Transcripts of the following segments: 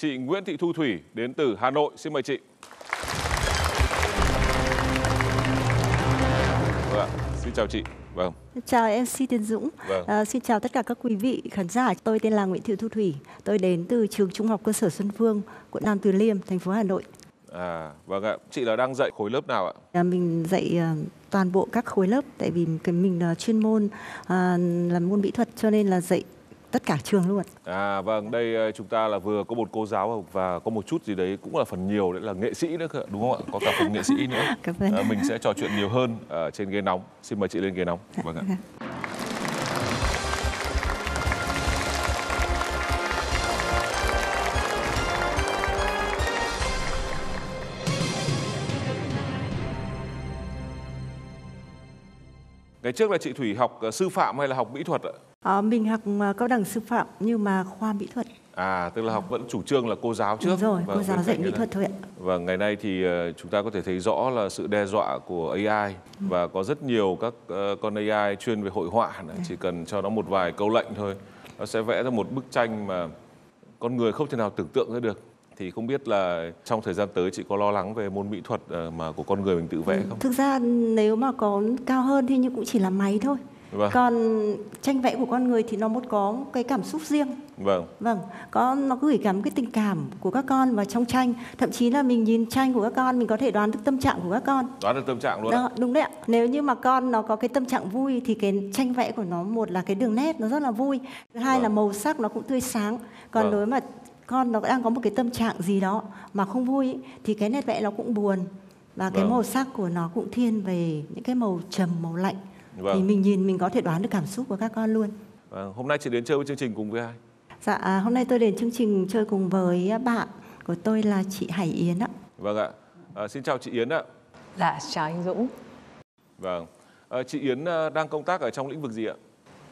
chị Nguyễn Thị Thu Thủy đến từ Hà Nội. Xin mời chị. Vâng, xin chào chị. Vâng. Chào MC Tiến Dũng. Vâng. À, xin chào tất cả các quý vị khán giả. Tôi tên là Nguyễn Thị Thu Thủy. Tôi đến từ trường Trung học cơ sở Xuân Phương, quận Nam Từ Liêm, thành phố Hà Nội. À, vâng ạ. Chị là đang dạy khối lớp nào ạ? À, mình dạy à, toàn bộ các khối lớp tại vì cái mình là chuyên môn à, là môn mỹ thuật cho nên là dạy tất cả trường luôn. À vâng, đây ờ, chúng ta là vừa có một cô giáo và có một chút gì đấy cũng là phần nhiều đấy là nghệ sĩ nữa đúng không ạ? Có cả phần nghệ sĩ nữa. Cảm ơn. À, mình sẽ trò chuyện nhiều hơn ở trên ghế nóng. Xin mời chị lên ghế nóng. Vâng ạ. Ngày trước là chị Thủy học ờ, sư phạm hay là học mỹ thuật ạ? À, mình học à, cao đẳng sư phạm nhưng mà khoa mỹ thuật. À, tức là học vẫn chủ trương là cô giáo trước. Đúng rồi, Vâng, cô giáo dạy mỹ thuật thôi ạ. Và ngày nay thì ờ, chúng ta có thể thấy rõ là sự đe dọa của AI và có rất nhiều các ờ, con AI chuyên về hội họa này. chỉ cần cho nó một vài câu lệnh thôi nó sẽ vẽ ra một bức tranh mà con người không thể nào tưởng tượng ra được. Thì không biết là trong thời gian tới chị có lo lắng về môn mỹ thuật ờ, mà của con người mình tự vẽ không? Thực ra nếu mà có cao hơn thì nhưng cũng chỉ là máy thôi. Vâng. Còn tranh vẽ của con người thì nó một có cái cảm xúc riêng. Vâng. Vâng, có nó gửi gắm cái tình cảm của các con vào trong tranh. Thậm chí là mình nhìn tranh của các con mình có thể đoán được tâm trạng của các con. Đoán được tâm trạng luôn. Đó, đúng đấy ạ. Nếu như mà con nó có cái tâm trạng vui thì cái tranh vẽ của nó một là cái đường nét nó rất là vui, thứ hai Vâng. là màu sắc nó cũng tươi sáng. Còn Vâng. đối mà con nó đang có một cái tâm trạng gì đó mà không vui ý, thì cái nét vẽ nó cũng buồn và cái Vâng. màu sắc của nó cũng thiên về những cái màu trầm màu lạnh. Thì Vâng. mình nhìn mình có thể đoán được cảm xúc của các con luôn. Vâng. Hôm nay chị đến chơi với chương trình cùng với ai? Dạ, à, hôm nay tôi đến chương trình chơi cùng với bạn của tôi là chị Hải Yến ạ. Vâng ạ. À, xin chào chị Yến ạ. Dạ, chào anh Dũng. Vâng. À, chị Yến ờ, đang công tác ở trong lĩnh vực gì ạ?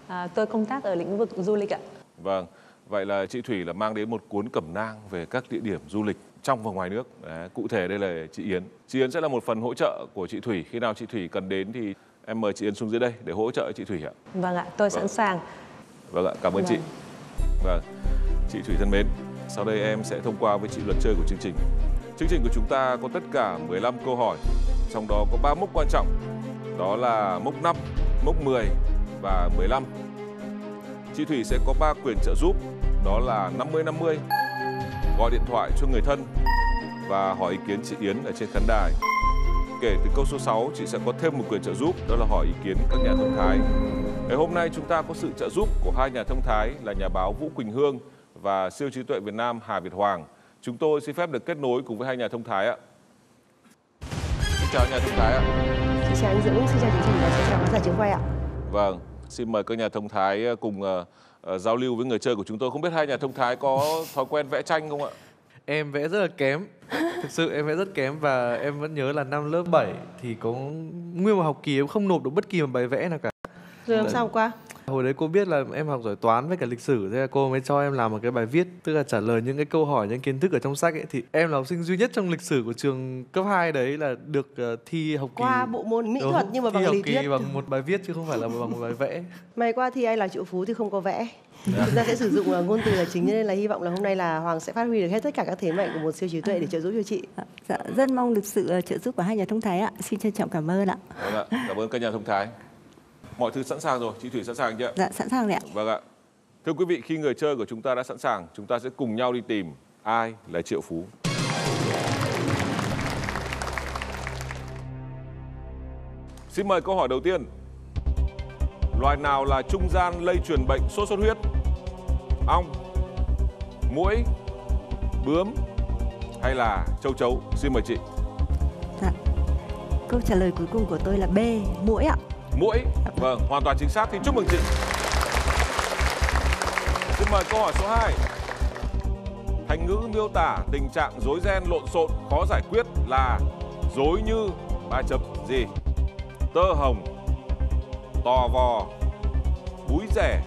À, tôi công tác ở lĩnh vực du lịch ạ. Vâng, vậy là chị Thủy là mang đến một cuốn cẩm nang về các địa điểm du lịch trong và ngoài nước. Đấy, cụ thể đây là chị Yến. Chị Yến sẽ là một phần hỗ trợ của chị Thủy. Khi nào chị Thủy cần đến thì em mời chị Yến xuống dưới đây để hỗ trợ chị Thủy ạ. Vâng ạ, tôi Vâng. sẵn sàng. Vâng ạ, cảm ơn chị. Vâng. Vâng, chị Thủy thân mến, sau đây em sẽ thông qua với chị luật chơi của chương trình. Chương trình của chúng ta có tất cả 15 câu hỏi, trong đó có 3 mốc quan trọng. Đó là mốc 5, mốc 10 và 15. Chị Thủy sẽ có 3 quyền trợ giúp, đó là 50-50, gọi điện thoại cho người thân và hỏi ý kiến chị Yến ở trên khán đài. Kể từ câu số 6, chị sẽ có thêm một quyền trợ giúp, đó là hỏi ý kiến các nhà thông thái. Ngày hôm nay chúng ta có sự trợ giúp của hai nhà thông thái là nhà báo Vũ Quỳnh Hương và siêu trí tuệ Việt Nam Hà Việt Hoàng. Chúng tôi xin phép được kết nối cùng với hai nhà thông thái ạ. Xin chào nhà thông thái ạ. Xin chào anh Dũng, xin chào chương trình và xin chào khán giả trường quay ạ. Vâng, xin mời các nhà thông thái ờ, cùng ờ, ờ, giao lưu với người chơi của chúng tôi. Không biết hai nhà thông thái có thói quen vẽ tranh không ạ? Em vẽ rất là kém Thực sự em vẽ rất kém và em vẫn nhớ là năm lớp 7 thì có nguyên một học kỳ em không nộp được bất kỳ một bài vẽ nào cả. Rồi làm sao qua? Hồi đấy cô biết là em học giỏi toán với cả lịch sử thế là cô mới cho em làm một cái bài viết tức là trả lời những cái câu hỏi những kiến thức ở trong sách ấy thì em là học sinh duy nhất trong lịch sử của trường cấp 2 đấy là được ờ, thi học kỳ Qua bộ môn mỹ Đúng, thuật nhưng mà thi bằng học lý kỳ thuyết. bằng một bài viết chứ không phải là bằng một bài vẽ. May qua thi ai là triệu phú thì không có vẽ. Chúng ta sẽ sử dụng ờ, ngôn từ là chính nên là hy vọng là hôm nay là Hoàng sẽ phát huy được hết tất cả các thế mạnh của một siêu trí tuệ để trợ giúp cho chị. Dạ, rất mong được sự ờ, trợ giúp của hai nhà thông thái ạ. Xin trân trọng cảm ơn ạ. Vâng ạ, cảm ơn các nhà thông thái. Mọi thứ sẵn sàng rồi, chị Thủy sẵn sàng chưa ạ? Dạ, sẵn sàng rồi ạ. Vâng ạ. Thưa quý vị, khi người chơi của chúng ta đã sẵn sàng, chúng ta sẽ cùng nhau đi tìm ai là triệu phú. Xin mời câu hỏi đầu tiên. Loài nào là trung gian lây truyền bệnh sốt xuất huyết? Ong, muỗi, bướm hay là châu chấu? Xin mời chị. Dạ. Câu trả lời cuối cùng của tôi là B, muỗi ạ. Muỗi. Vâng, hoàn toàn chính xác thì chúc mừng chị. Xin mời câu hỏi số 2. Thành ngữ miêu tả tình trạng rối ren lộn xộn khó giải quyết là rối như ba chấm gì? Tơ hồng, tò vò, búi rẻ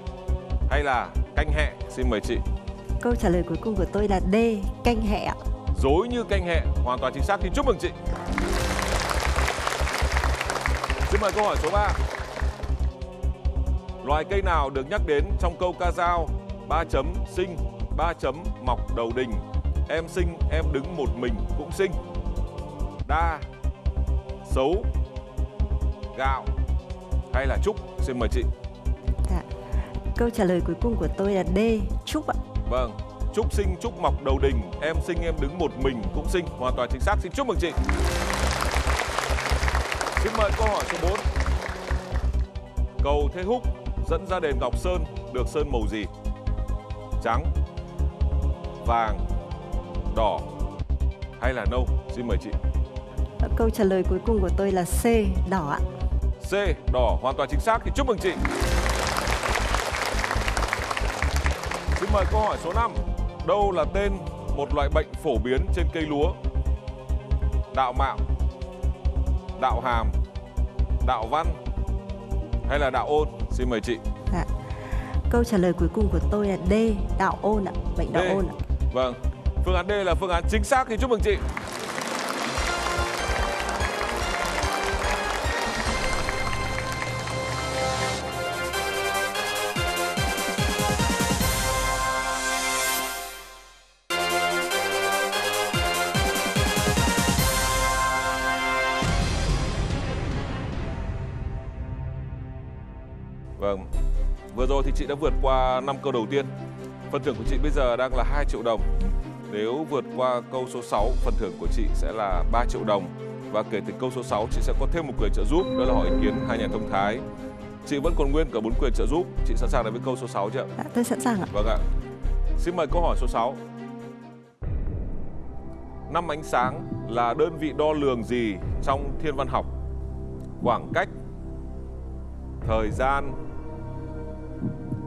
hay là canh hẹ? Xin mời chị. Câu trả lời cuối cùng của tôi là D, canh hẹ ạ. Dối như canh hẹ, hoàn toàn chính xác thì chúc mừng chị. Xin mời câu hỏi số 3. Loài cây nào được nhắc đến trong câu ca dao ba chấm sinh, ba chấm mọc đầu đình, em sinh em đứng một mình cũng sinh. Đa, xấu, gạo hay là trúc? Xin mời chị. Dạ. Câu trả lời cuối cùng của tôi là D, Trúc ạ. Vâng, Trúc sinh Trúc mọc đầu đình, em sinh em đứng một mình cũng sinh, hoàn toàn chính xác. Xin chúc mừng chị. Xin mời câu hỏi số 4. Cầu Thế Húc dẫn ra đền Ngọc Sơn được sơn màu gì? Trắng, vàng, đỏ hay là nâu? Xin mời chị. Câu trả lời cuối cùng của tôi là C, đỏ ạ. C, đỏ hoàn toàn chính xác thì chúc mừng chị. Xin mời câu hỏi số 5. Đâu là tên một loại bệnh phổ biến trên cây lúa? Đạo mạo, đạo hàm, đạo văn hay là đạo ôn? Xin mời chị. Dạ. Câu trả lời cuối cùng của tôi là D, đạo ôn ạ, bệnh đạo D. ôn ạ. Vâng, phương án D là phương án chính xác thì chúc mừng chị. Vừa rồi thì chị đã vượt qua 5 câu đầu tiên. Phần thưởng của chị bây giờ đang là 2 triệu đồng. Nếu vượt qua câu số 6, phần thưởng của chị sẽ là 3 triệu đồng. Và kể từ câu số 6, chị sẽ có thêm một quyền trợ giúp, đó là hỏi ý kiến hai nhà thông thái. Chị vẫn còn nguyên cả bốn quyền trợ giúp. Chị sẵn sàng đến với câu số 6 chưa ạ? Dạ, tôi sẵn sàng ạ. Vâng ạ. Xin mời câu hỏi số 6. Năm ánh sáng là đơn vị đo lường gì trong thiên văn học? Khoảng cách, thời gian,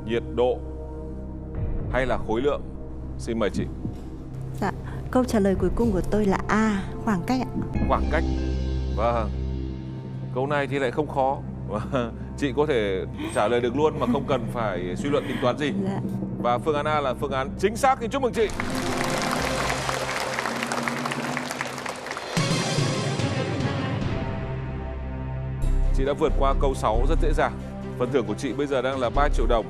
nhiệt độ hay là khối lượng? Xin mời chị. Dạ. Câu trả lời cuối cùng của tôi là A, khoảng cách ạ. Khoảng cách. Vâng. Câu này thì lại không khó. chị có thể trả lời được luôn mà không cần phải suy luận tính toán gì. Dạ. Và phương án A là phương án chính xác thì chúc mừng chị. Chị đã vượt qua câu 6 rất dễ dàng. Phần thưởng của chị bây giờ đang là 3 triệu đồng.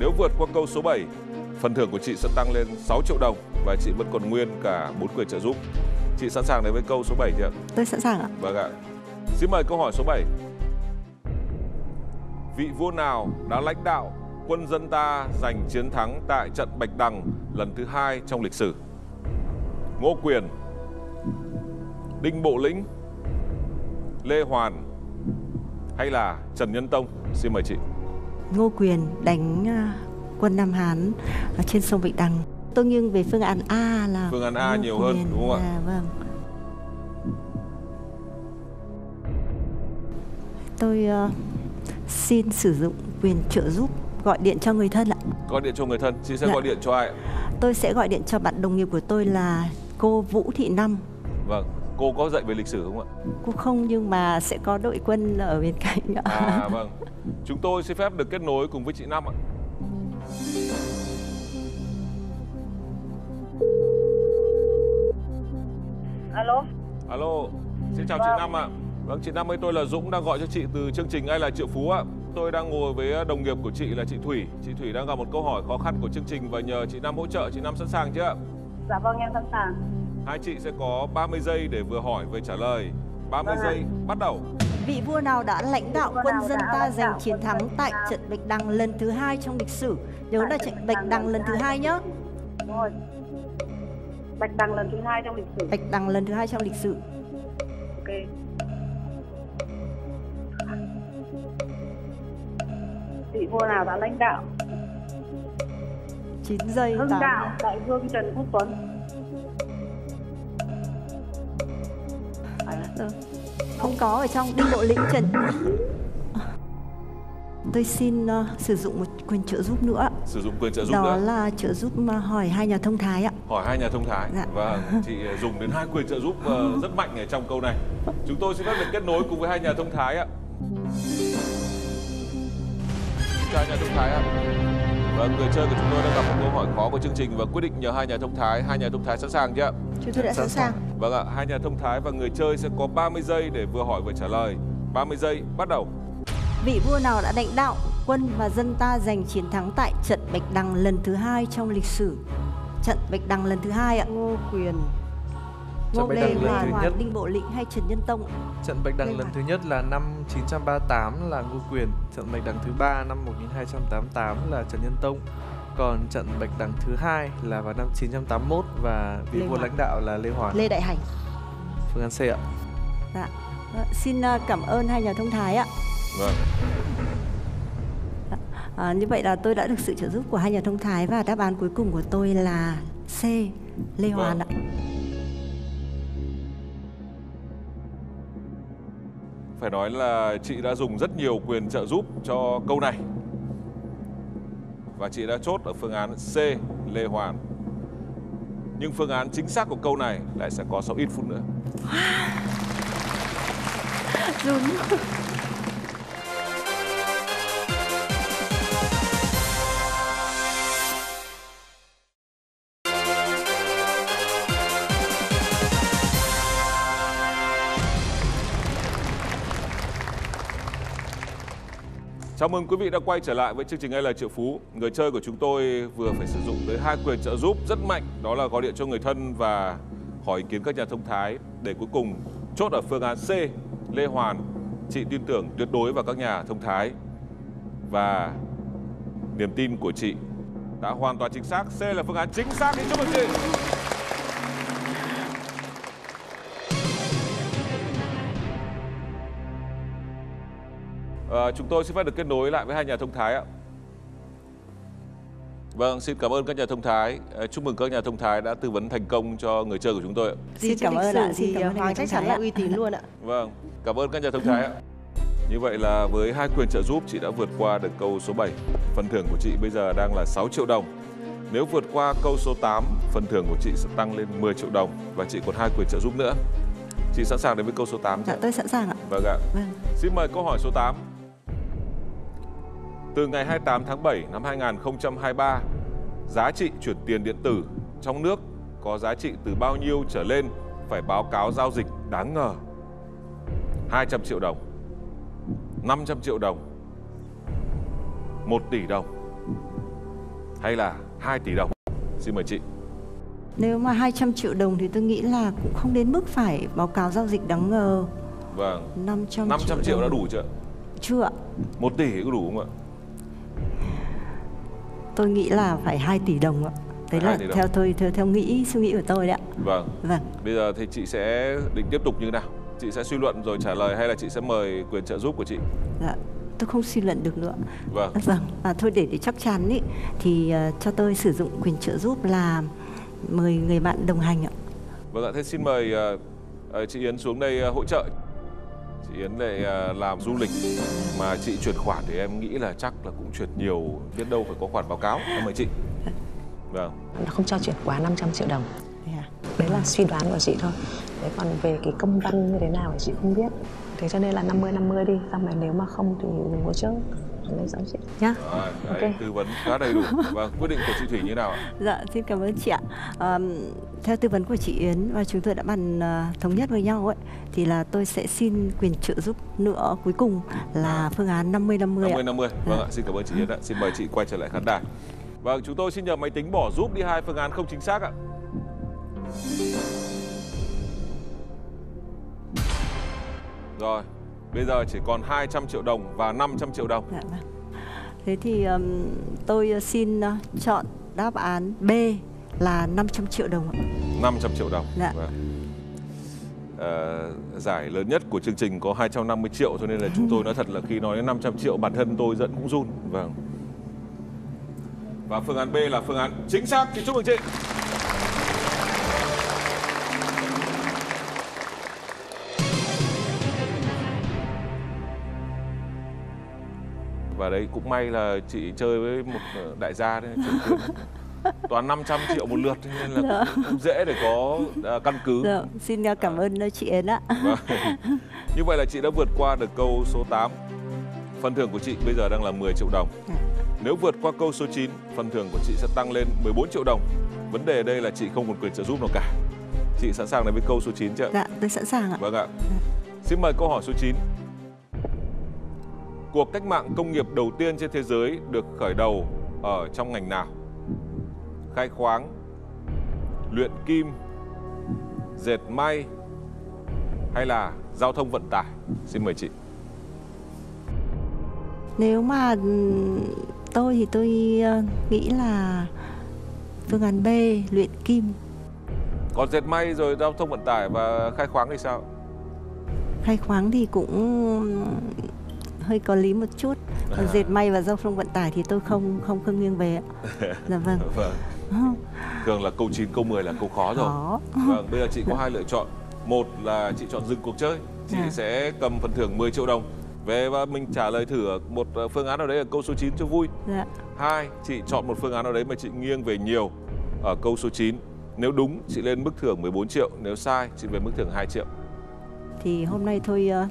Nếu vượt qua câu số 7, phần thưởng của chị sẽ tăng lên 6 triệu đồng và chị vẫn còn nguyên cả 4 quyền trợ giúp. Chị sẵn sàng đến với câu số 7 chưa? Tôi sẵn sàng ạ. Vâng ạ. Xin mời câu hỏi số 7. Vị vua nào đã lãnh đạo quân dân ta giành chiến thắng tại trận Bạch Đằng lần thứ hai trong lịch sử? Ngô Quyền, Đinh Bộ Lĩnh, Lê Hoàn hay là Trần Nhân Tông? Xin mời chị. Ngô Quyền đánh à, quân Nam Hán ở trên sông Bạch Đằng. Tôi nghiêng về phương án A là Phương án A Ngô nhiều hơn, Quyền. đúng không ạ? Dạ, vâng. Tôi ờ, xin sử dụng quyền trợ giúp gọi điện cho người thân ạ. Gọi điện cho người thân, chị sẽ Dạ. gọi điện cho ai? Tôi sẽ gọi điện cho bạn đồng nghiệp của tôi là cô Vũ Thị Năm. Vâng, cô có dạy về lịch sử không ạ? Cô không nhưng mà sẽ có đội quân ở bên cạnh ạ. À vâng. Chúng tôi xin phép được kết nối cùng với chị Năm ạ. alo Alo, xin chào chị Năm ạ. Vâng, chị Năm ơi, tôi là Dũng đang gọi cho chị từ chương trình Ai là triệu phú ạ. Tôi đang ngồi với đồng nghiệp của chị là chị Thủy. Chị Thủy đang gặp một câu hỏi khó khăn của chương trình và nhờ chị Năm hỗ trợ. Chị Năm sẵn sàng chưa ạ? dạ vâng em sẵn sàng Hai chị sẽ có 30 giây để vừa hỏi vừa trả lời. 30 Vâng giây, bắt đầu. Vị vua nào đã lãnh đạo quân dân ta giành chiến thắng tại trận Bạch Đằng lần thứ hai trong lịch sử? Nhớ là Tại trận Bạch Đằng lần thứ hai nhá. rồi bạch đằng lần thứ hai trong lịch sử Bạch Đằng lần thứ hai trong lịch sử. ok vị vua nào đã lãnh đạo 9 giây hưng 8 đạo đại vương trần quốc tuấn Rồi. Không có ở trong Đinh Bộ Lĩnh Trần. Tôi xin ờ, sử dụng một quyền trợ giúp nữa. Sử dụng quyền trợ giúp Đó nữa. là trợ giúp mà hỏi hai nhà thông thái ạ. Hỏi hai nhà thông thái. Dạ. Vâng, chị dùng đến hai quyền trợ giúp ờ, rất mạnh ở trong câu này. Chúng tôi xin phép được kết nối cùng với hai nhà thông thái ạ. Chào nhà thông thái ạ. Vâng, người chơi của chúng tôi đang gặp một câu hỏi khó của chương trình và quyết định nhờ hai nhà thông thái. Hai nhà thông thái sẵn sàng chưa ạ? Chúng tôi đã sẵn sàng. Vâng ạ, hai nhà thông thái và người chơi sẽ có 30 giây để vừa hỏi vừa trả lời. 30 giây, bắt đầu. Vị vua nào đã lãnh đạo quân và dân ta giành chiến thắng tại trận Bạch Đằng lần thứ hai trong lịch sử? trận bạch đằng lần thứ hai ạ Ngô Quyền. Trận ngô Bạch lê Đằng lần thứ nhất. đinh bộ lĩnh hay trần nhân tông? Trận Bạch Đằng Lê lần thứ nhất là năm 938 là Ngô Quyền, trận Bạch Đằng thứ ba năm 1288 là Trần Nhân Tông. Còn trận Bạch Đằng thứ hai là vào năm 981 và vị vua lãnh đạo là Lê Hoàn. Lê Đại Hành. Phương án C ạ. Dạ. Ờ, Xin ờ, cảm ơn hai nhà thông thái ạ. Vâng. À, như vậy là tôi đã được sự trợ giúp của hai nhà thông thái và đáp án cuối cùng của tôi là C. Lê Hoàn ạ. Phải nói là chị đã dùng rất nhiều quyền trợ giúp cho câu này. Và chị đã chốt ở phương án C, Lê Hoàn. Nhưng phương án chính xác của câu này lại sẽ có sau ít phút nữa. đúng. Chào mừng quý vị đã quay trở lại với chương trình Ai là triệu phú. Người chơi của chúng tôi vừa phải sử dụng tới hai quyền trợ giúp rất mạnh, đó là gọi điện cho người thân và hỏi ý kiến các nhà thông thái để cuối cùng chốt ở phương án C, Lê Hoàn. Chị tin tưởng tuyệt đối vào các nhà thông thái và niềm tin của chị đã hoàn toàn chính xác. C là phương án chính xác. Thì chúc mừng chị. Ờ, chúng tôi xin phép được kết nối lại với hai nhà thông thái ạ. Vâng, xin cảm ơn các nhà thông thái. Ờ, Chúc mừng các nhà thông thái đã tư vấn thành công cho người chơi của chúng tôi ạ. Xin cảm ơn ạ, xin cảm ơn hai Hoàng chắc chắn là uy tín luôn ạ. Vâng, cảm ơn các nhà thông thái ạ. Như vậy là với hai quyền trợ giúp chị đã vượt qua được câu số 7. Phần thưởng của chị bây giờ đang là 6 triệu đồng. Nếu vượt qua câu số 8, phần thưởng của chị sẽ tăng lên 10 triệu đồng và chị còn hai quyền trợ giúp nữa. Chị sẵn sàng đến với câu số 8 chưa? Dạ tôi sẵn sàng ạ. Vâng ạ. Vâng. Xin mời câu hỏi số 8. Từ ngày 28 tháng 7 năm 2023, giá trị chuyển tiền điện tử trong nước có giá trị từ bao nhiêu trở lên phải báo cáo giao dịch đáng ngờ. 200 triệu đồng, 500 triệu đồng, 1 tỷ đồng hay là 2 tỷ đồng? Xin mời chị. Nếu mà 200 triệu đồng thì tôi nghĩ là cũng không đến mức phải báo cáo giao dịch đáng ngờ. Vâng, 500, 500 triệu đồng. đã đủ chưa? Chưa ạ. 1 tỷ có đủ không ạ? Tôi nghĩ là phải 2 tỷ đồng ạ. Đấy là 2 tỷ đồng. theo tôi theo theo nghĩ suy nghĩ của tôi đấy ạ. Vâng. Vâng. Bây giờ thì chị sẽ định tiếp tục như thế nào? Chị sẽ suy luận rồi trả lời hay là chị sẽ mời quyền trợ giúp của chị? Dạ. Tôi không suy luận được nữa. Vâng. Vâng. À, thôi để để chắc chắn ý, thì ờ, cho tôi sử dụng quyền trợ giúp là mời người bạn đồng hành ạ. Vâng ạ, thế xin mời ờ, chị Yến xuống đây ờ, hỗ trợ. Chị Yến lại ờ, làm du lịch mà chị chuyển khoản thì em nghĩ là chắc là cũng chuyển nhiều, biết đâu phải có khoản báo cáo. Em mời chị. Vâng. Nó không cho chuyển quá 500 triệu đồng. Thế à? Đấy là suy đoán của chị thôi. Đấy còn về cái công văn như thế nào thì chị không biết. Thế cho nên là 50 50 đi, xong rồi nếu mà không thì đừng có chốt. Lấy giáo chị nhá. Rồi, đấy, Ok. tư vấn khá đầy đủ. Vâng, quyết định của chị Thủy như nào ạ? Dạ, xin cảm ơn chị ạ. À, theo tư vấn của chị Yến và chúng tôi đã bàn à, thống nhất với nhau ấy, thì là tôi sẽ xin quyền trợ giúp nữa cuối cùng là phương án 50 50 ạ. 50 50. Vâng ạ, xin cảm ơn chị Yến ạ. Xin mời chị quay trở lại khán đài. Vâng, chúng tôi xin nhờ máy tính bỏ giúp đi hai phương án không chính xác ạ. Rồi, bây giờ chỉ còn 200 triệu đồng và 500 triệu đồng. Dạ vâng. Thế thì ừm, tôi ờ, xin ờ, chọn đáp án B là 500 triệu đồng ạ. 500 triệu đồng. Dạ. Vâng. Ờ, giải lớn nhất của chương trình có 250 triệu cho nên là chúng tôi nói thật là khi nói đến 500 triệu bản thân tôi giận cũng run. Vâng. Và phương án B là phương án chính xác thì chúc mừng chị. Và đấy cũng may là chị chơi với một ờ, đại gia đấy. Toàn 500 triệu một lượt nên là cũng, cũng dễ để có ờ, căn cứ. Dạ, xin cảm ơn ờ, chị Yến ạ. Vâng. Như vậy là chị đã vượt qua được câu số 8. Phần thưởng của chị bây giờ đang là 10 triệu đồng. Dạ. Nếu vượt qua câu số 9, phần thưởng của chị sẽ tăng lên 14 triệu đồng. Vấn đề ở đây là chị không còn quyền trợ giúp nào cả. Chị sẵn sàng đến với câu số 9 chưa? Dạ, tôi sẵn sàng ạ. Vâng ạ. Xin mời câu hỏi số 9. Cuộc cách mạng công nghiệp đầu tiên trên thế giới được khởi đầu ở trong ngành nào? Khai khoáng, luyện kim, dệt may hay là giao thông vận tải? Xin mời chị. Nếu mà ừm, tôi thì tôi ờ, nghĩ là phương án B luyện kim Còn dệt may rồi giao thông vận tải và khai khoáng thì sao? khai khoáng thì cũng hơi có lý một chút còn À. dệt may và giao thông vận tải thì tôi không không không nghiêng về ạ dạ vâng Vâng. Thường là câu 9, câu 10 là câu khó rồi. khó Vâng, bây giờ chị có hai lựa chọn. Một là chị chọn dừng cuộc chơi, chị Dạ. sẽ cầm phần thưởng 10 triệu đồng về và mình trả lời thử một ờ, phương án nào đấy ở câu số 9 cho vui. dạ Hai, chị chọn một phương án nào đấy mà chị nghiêng về nhiều ở câu số 9. Nếu đúng, chị lên mức thưởng 14 triệu. Nếu sai, chị về mức thưởng 2 triệu. thì hôm nay tôi ờ,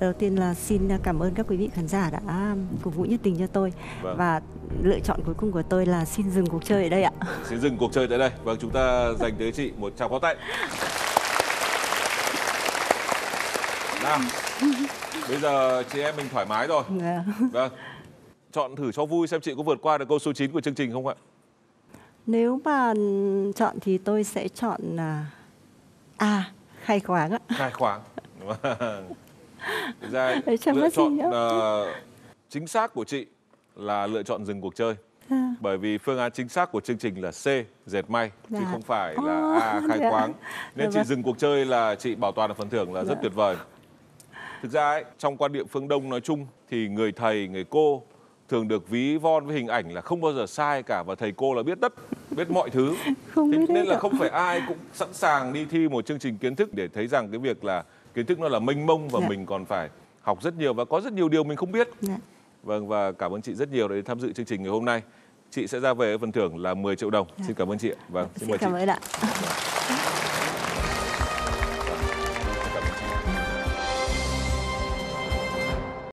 đầu tiên là xin cảm ơn các quý vị khán giả đã cổ vũ nhiệt tình cho tôi Vâng. và lựa chọn cuối cùng của tôi là xin dừng cuộc chơi ở đây ạ Xin dừng cuộc chơi tại đây. Vâng, chúng ta dành tới chị một tràng pháo tay. Nào, bây giờ chị em mình thoải mái rồi. Dạ. Vâng. Chọn thử cho vui xem chị có vượt qua được câu số 9 của chương trình không ạ? nếu mà chọn thì tôi sẽ chọn là à khai khoáng ạ Khai khoáng. Thực ra lựa chọn ờ, chính xác của chị là lựa chọn dừng cuộc chơi. À. Bởi vì phương án chính xác của chương trình là C, dệt may, chứ Dạ. không phải là A, khai dạ. khoáng. Nên Dạ chị vâng. dừng cuộc chơi là chị bảo toàn được phần thưởng là rất Dạ. tuyệt vời. Thực ra ấy, trong quan niệm phương Đông nói chung thì người thầy, người cô thường được ví von với hình ảnh là không bao giờ sai cả và thầy cô là biết tất, biết mọi thứ. Không Thế biết nên là không phải ai cũng sẵn sàng đi thi một chương trình kiến thức để thấy rằng cái việc là kiến thức nó là mênh mông và Dạ. mình còn phải học rất nhiều và có rất nhiều điều mình không biết. Dạ. Vâng và cảm ơn chị rất nhiều đã đến tham dự chương trình ngày hôm nay. Chị sẽ ra về với phần thưởng là 10 triệu đồng. Xin cảm ơn chị. Vâng, xin xin mời chị. cảm ơn ạ